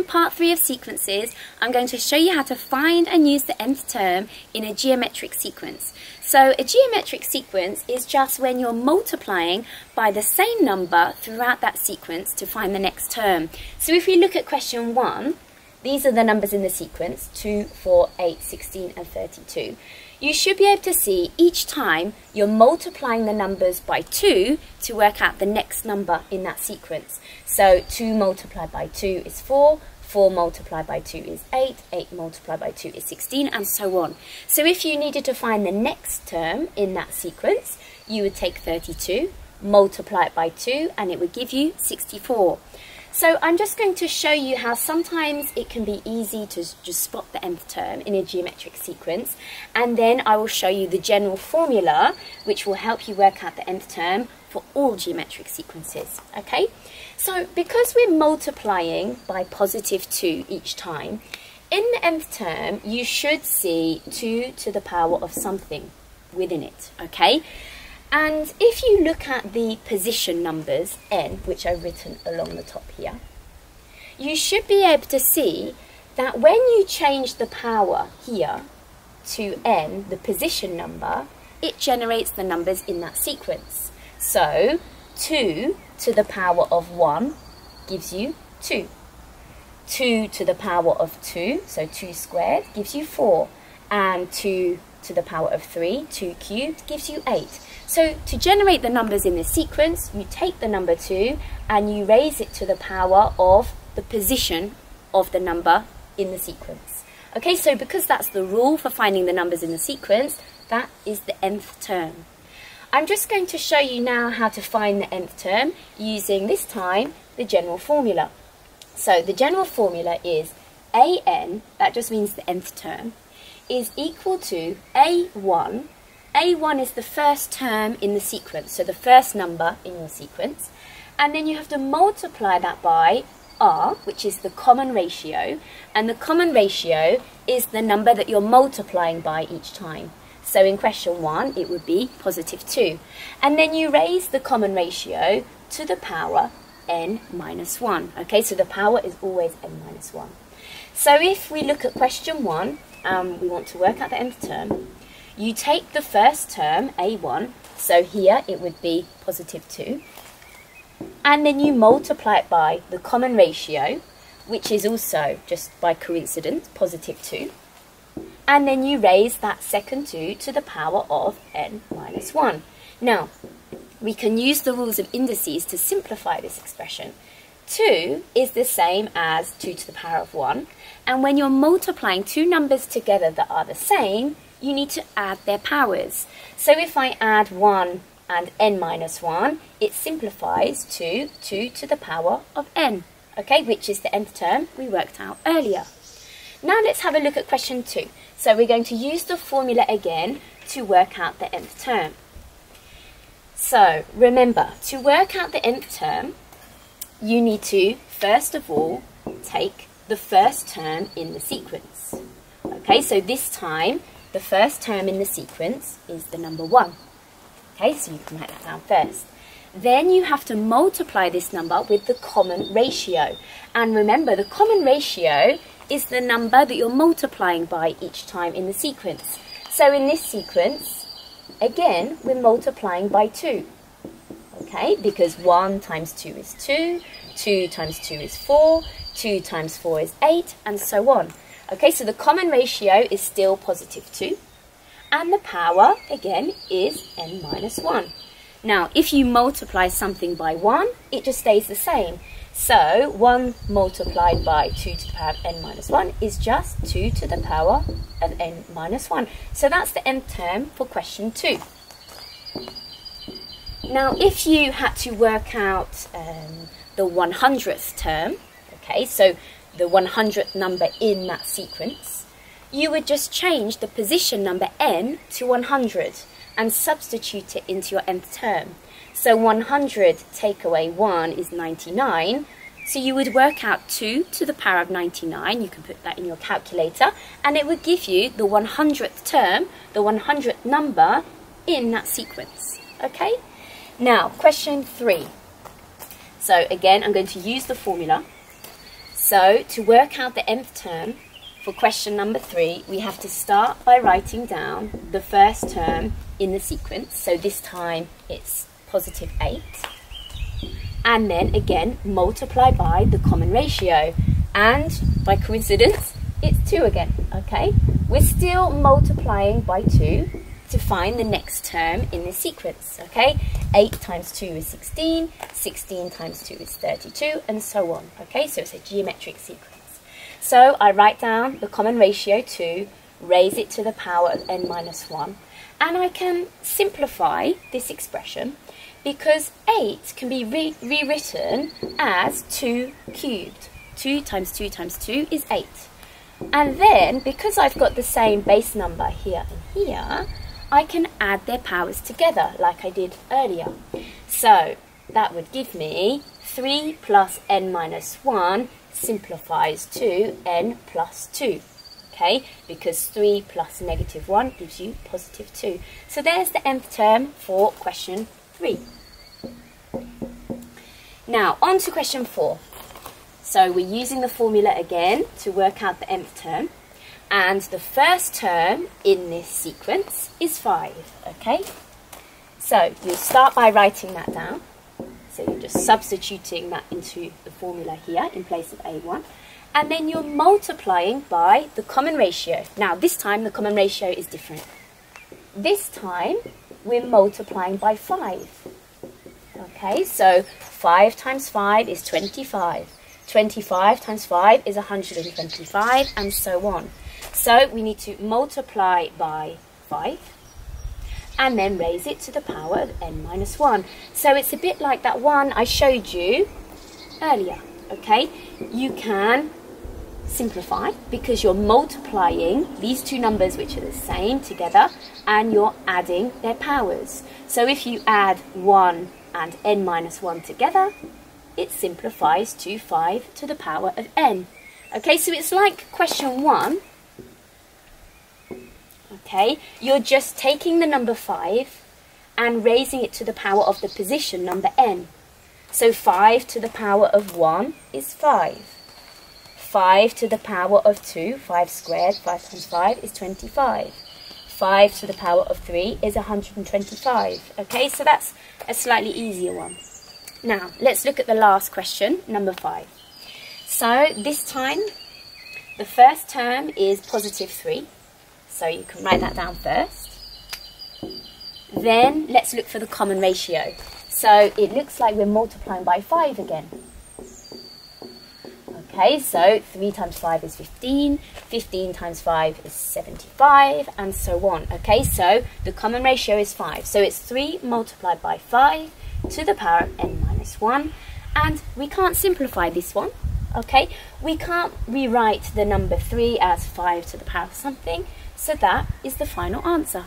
term, part three of sequences, I'm going to show you how to find and use the nth term in a geometric sequence. So a geometric sequence is just when you're multiplying by the same number throughout that sequence to find the next term. So if we look at question one, these are the numbers in the sequence, 2, 4, 8, 16 and 32. You should be able to see each time you're multiplying the numbers by 2 to work out the next number in that sequence. So 2 multiplied by 2 is 4, 4 multiplied by 2 is 8, 8 multiplied by 2 is 16, and so on. So if you needed to find the next term in that sequence, you would take 32, multiply it by 2, and it would give you 64. So I'm just going to show you how sometimes it can be easy to just spot the nth term in a geometric sequence and then I will show you the general formula which will help you work out the nth term for all geometric sequences, okay? So because we're multiplying by positive 2 each time, in the nth term you should see 2 to the power of something within it, okay? And if you look at the position numbers, n, which are written along the top here, you should be able to see that when you change the power here to n, the position number, it generates the numbers in that sequence. So 2 to the power of 1 gives you 2. 2 to the power of 2, so 2 squared, gives you 4. And 2 to the power of 3, 2 cubed, gives you 8. So to generate the numbers in this sequence, you take the number 2 and you raise it to the power of the position of the number in the sequence. Okay, so because that's the rule for finding the numbers in the sequence, that is the nth term. I'm just going to show you now how to find the nth term using this time the general formula. So the general formula is an, that just means the nth term, is equal to a1 a1 is the first term in the sequence, so the first number in your sequence. And then you have to multiply that by r, which is the common ratio. And the common ratio is the number that you're multiplying by each time. So in question 1, it would be positive 2. And then you raise the common ratio to the power n minus 1. Okay, so the power is always n minus 1. So if we look at question 1, um, we want to work out the nth term, you take the first term, a1, so here it would be positive 2, and then you multiply it by the common ratio, which is also, just by coincidence, positive 2, and then you raise that second 2 to the power of n minus 1. Now, we can use the rules of indices to simplify this expression. 2 is the same as 2 to the power of 1, and when you're multiplying two numbers together that are the same, you need to add their powers. So if I add 1 and n minus 1, it simplifies to 2 to the power of n, okay, which is the nth term we worked out earlier. Now let's have a look at question 2. So we're going to use the formula again to work out the nth term. So remember, to work out the nth term, you need to, first of all, take the first term in the sequence. Okay, so this time the first term in the sequence is the number 1. Okay, so you can write that down first. Then you have to multiply this number with the common ratio. And remember, the common ratio is the number that you're multiplying by each time in the sequence. So in this sequence, again, we're multiplying by 2. Okay, because 1 times 2 is 2, 2 times 2 is 4, 2 times 4 is 8, and so on. Okay, so the common ratio is still positive 2. And the power, again, is n minus 1. Now, if you multiply something by 1, it just stays the same. So, 1 multiplied by 2 to the power of n minus 1 is just 2 to the power of n minus 1. So that's the nth term for question 2. Now, if you had to work out um, the 100th term, okay, so the 100th number in that sequence, you would just change the position number n to 100 and substitute it into your nth term. So 100 take away 1 is 99. So you would work out 2 to the power of 99. You can put that in your calculator. And it would give you the 100th term, the 100th number in that sequence. Okay? Now, question 3. So again, I'm going to use the formula So to work out the nth term for question number three, we have to start by writing down the first term in the sequence. So this time it's positive 8. And then again, multiply by the common ratio. And by coincidence, it's 2 again, okay? We're still multiplying by 2 to find the next term in the sequence, okay? 8 times 2 is 16, 16 times 2 is 32, and so on, okay? So it's a geometric sequence. So I write down the common ratio 2, raise it to the power of n minus 1, and I can simplify this expression because 8 can be re rewritten as 2 cubed. 2 times 2 times 2 is 8. And then, because I've got the same base number here and here, I can add their powers together like I did earlier. So that would give me 3 plus n minus 1 simplifies to n plus 2. Okay, because 3 plus negative 1 gives you positive 2. So there's the nth term for question 3. Now, on to question 4. So we're using the formula again to work out the nth term. And the first term in this sequence is 5, okay? So you start by writing that down. So you're just substituting that into the formula here in place of A1. And then you're multiplying by the common ratio. Now this time the common ratio is different. This time we're multiplying by 5. Okay, so 5 times 5 is 25. 25 times 5 is 125 and so on. So we need to multiply by 5 and then raise it to the power of n minus 1. So it's a bit like that one I showed you earlier, okay? You can simplify because you're multiplying these two numbers which are the same together and you're adding their powers. So if you add 1 and n minus 1 together, it simplifies to 5 to the power of n. Okay, so it's like question 1 okay, you're just taking the number 5 and raising it to the power of the position number n. So 5 to the power of 1 is 5. 5 to the power of 2, 5 squared, 5 times 5 is 25. 5 to the power of 3 is 125. Okay, so that's a slightly easier one. Now, let's look at the last question, number 5. So this time, the first term is positive 3. So you can write that down first. Then let's look for the common ratio. So it looks like we're multiplying by 5 again. Okay, so 3 times 5 is 15, 15 times 5 is 75, and so on. Okay, so the common ratio is 5. So it's 3 multiplied by 5 to the power of n minus 1. And we can't simplify this one. Okay, we can't rewrite the number 3 as 5 to the power of something. So that is the final answer.